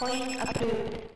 Coin approved.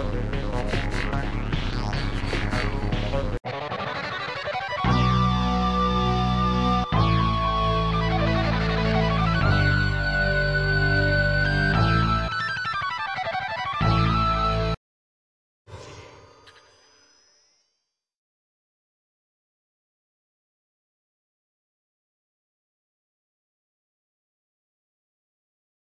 Oh, my God.